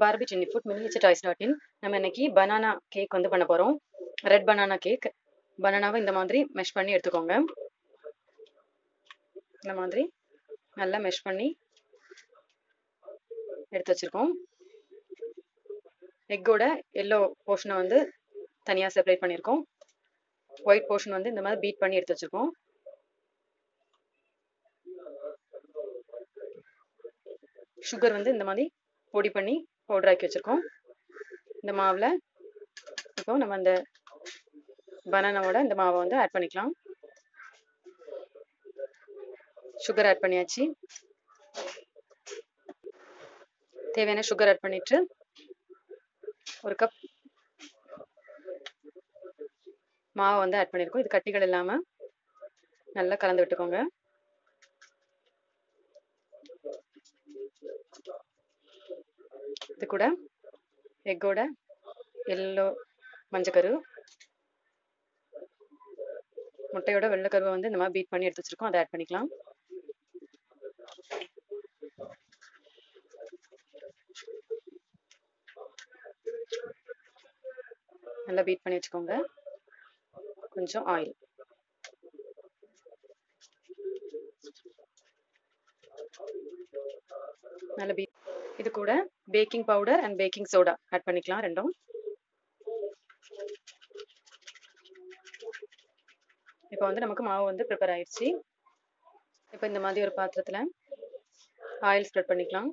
Barbie tiny food miniature toys dot in நம்ம இன்னைக்கு banana cake வந்து பண்ண போகிறோம் ரெட் பனானா கேக் பனானாவை இந்த மாதிரி மெஷ் பண்ணி எடுத்துக்கோங்க. இந்த மாதிரி நல்லா மெஷ் பண்ணி எடுத்து வச்சுருக்கோம். எக்கோட எல்லோ போர்ஷனை வந்து தனியாக செப்பரேட் பண்ணியிருக்கோம். ஒயிட் போர்ஷன் வந்து இந்த மாதிரி பீட் பண்ணி எடுத்து வச்சுருக்கோம். சுகர் வந்து இந்த மாதிரி பொடி பண்ணி பவுடர் ஆக்கி வச்சுருக்கோம். இந்த மாவில் இப்போ நம்ம அந்த பனானாவோட இந்த மாவை வந்து ஆட் பண்ணிக்கலாம். சுகர் ஆட் பண்ணியாச்சு. தேவையான சுகர் ஆட் பண்ணிட்டு ஒரு கப் மாவை வந்து ஆட் பண்ணியிருக்கோம் இது கட்டிகள் இல்லாமல் நல்லா கலந்து விட்டுக்கோங்க. இது கூட எக்கோட எல்லோ மஞ்சக்கரு முட்டையோட வெள்ளைக்கருவை வந்து இந்த மாதிரி பீட் பண்ணி எடுத்து வச்சிருக்கோம். அதை ஆட் பண்ணிக்கலாம். நல்லா பீட் பண்ணி வச்சுக்கோங்க. கொஞ்சம் ஆயில் நல்லா பீட் இது கூட baking powder and baking soda add பண்ணிக்கலாம் ரெண்டும். இப்போ வந்து நமக்கு மாவு வந்து ப்ரிப்பேர் ஆயிடுச்சு. இப்போ இந்த மாதிரி ஒரு பாத்திரத்தில் ஆயில் ஸ்ப்ரெட் பண்ணிக்கலாம்.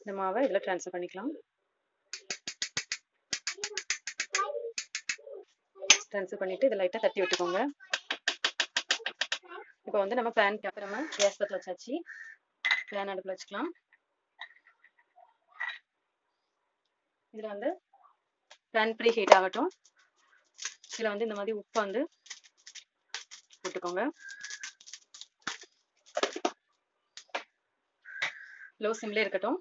இந்த மாவை இதில் ட்ரான்ஸ்ஃபர் பண்ணிக்கலாம். ட்ரான்ஸ்ஃபர் பண்ணிவிட்டு இதை லைட்டாக தட்டி விட்டுக்கோங்க. இப்போ வந்து நம்ம பேன் அப்புறமா கேஸ் பற்ற வச்சாச்சு. பேன் அடுப்பில் வச்சுக்கலாம். இதில் வந்து பேன் ப்ரீ ஹீட் ஆகட்டும். இதில் வந்து இந்த மாதிரி உப்பு வந்து போட்டுக்கோங்க லோ சிம்லேயே இருக்கட்டும்.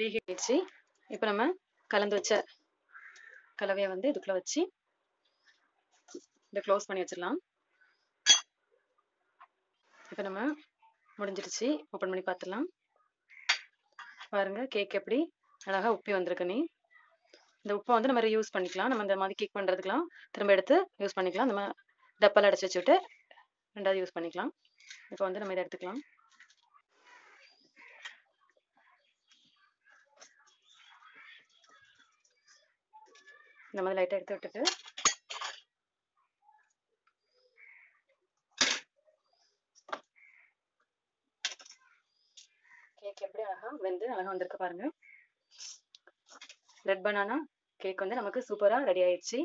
ப்ரீ ஹீட் இப்போ நம்ம கலந்து வச்ச கலவையை வந்து இதுக்குள்ளே வச்சு இதை க்ளோஸ் பண்ணி வச்சிடலாம். இப்போ நம்ம முடிஞ்சிருச்சு ஓப்பன் பண்ணி பார்த்துடலாம். பாருங்க கேக் எப்படி அழகாக உப்பி வந்திருக்குன்னு இந்த உப்பை வந்து நம்ம யூஸ் பண்ணிக்கலாம். நம்ம இந்த மாதிரி கேக் பண்ணுறதுக்கெலாம் திரும்ப எடுத்து யூஸ் பண்ணிக்கலாம். நம்ம டப்பால் அடைச்சி வச்சுட்டு ரெண்டாவது யூஸ் பண்ணிக்கலாம். இப்போ வந்து நம்ம இதை எடுத்துக்கலாம். இந்த மாதிரி லைட்டாக எடுத்து விட்டுட்டு. கேக் எப்படி அழகா வெந்து அழகா வந்திருக்கு பாருங்க. ரெட் பனானா கேக் வந்து நமக்கு சூப்பராக ரெடி ஆயிடுச்சு.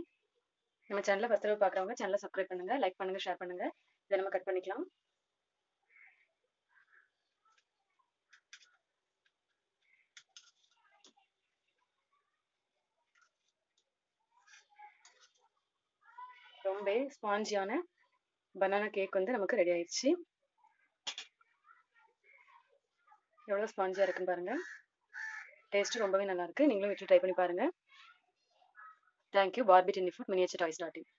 நம்ம சேனலை ஃபஸ்ட் தடவை பார்க்குறவங்க சேனலை சப்ஸ்கிரைப் பண்ணுங்க லைக் பண்ணுங்க ஷேர் பண்ணுங்க. இதை நம்ம கட் பண்ணிக்கலாம். ரொம்பவே ஸ்பாஞ்சியான பனானா கேக் வந்து நமக்கு ரெடி ஆயிடுச்சு. எவ்வளோ ஸ்பாஞ்சியாக இருக்குன்னு பாருங்கள் டேஸ்ட்டு ரொம்பவே நல்லாயிருக்கு நீங்களும் வீட்டில் ட்ரை பண்ணி பாருங்கள் thank you Barbie tiny food miniature toys dot in